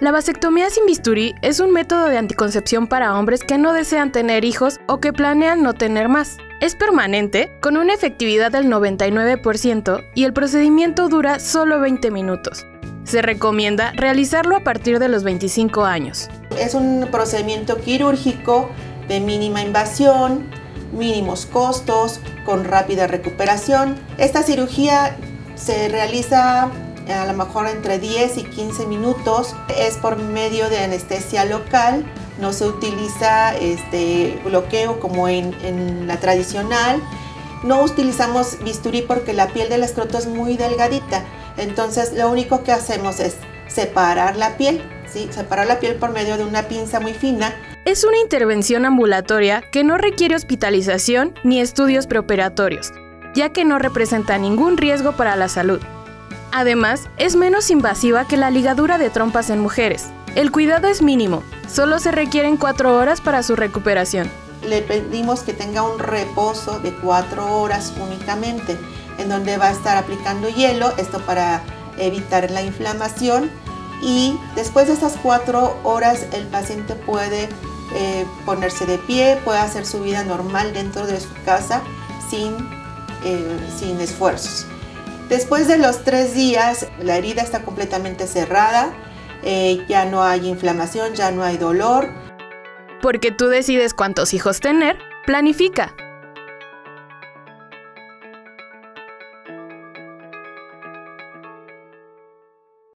La vasectomía sin bisturí es un método de anticoncepción para hombres que no desean tener hijos o que planean no tener más. Es permanente, con una efectividad del 99% y el procedimiento dura solo 20 minutos. Se recomienda realizarlo a partir de los 25 años. Es un procedimiento quirúrgico de mínima invasión, mínimos costos, con rápida recuperación. Esta cirugía se realiza a lo mejor entre 10 y 15 minutos. Es por medio de anestesia local, no se utiliza este bloqueo como en, en la tradicional. No utilizamos bisturí porque la piel del escroto es muy delgadita. Entonces lo único que hacemos es separar la piel, ¿sí? separar la piel por medio de una pinza muy fina. Es una intervención ambulatoria que no requiere hospitalización ni estudios preoperatorios, ya que no representa ningún riesgo para la salud. Además, es menos invasiva que la ligadura de trompas en mujeres. El cuidado es mínimo, solo se requieren 4 horas para su recuperación. Le pedimos que tenga un reposo de 4 horas únicamente, en donde va a estar aplicando hielo, esto para evitar la inflamación. Y después de esas 4 horas el paciente puede eh, ponerse de pie, puede hacer su vida normal dentro de su casa sin, eh, sin esfuerzos. Después de los tres días, la herida está completamente cerrada, eh, ya no hay inflamación, ya no hay dolor. Porque tú decides cuántos hijos tener, planifica.